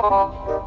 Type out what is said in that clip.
Oh.